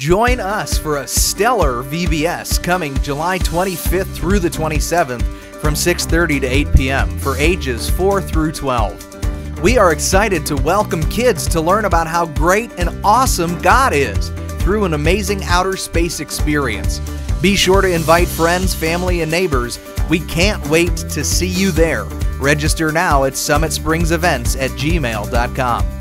Join us for a stellar VBS coming July 25th through the 27th from 6:30 to 8 p.m. for ages 4 through 12. We are excited to welcome kids to learn about how great and awesome God is through an amazing outer space experience. Be sure to invite friends, family, and neighbors. We can't wait to see you there. Register now at summitspringsevents at gmail.com.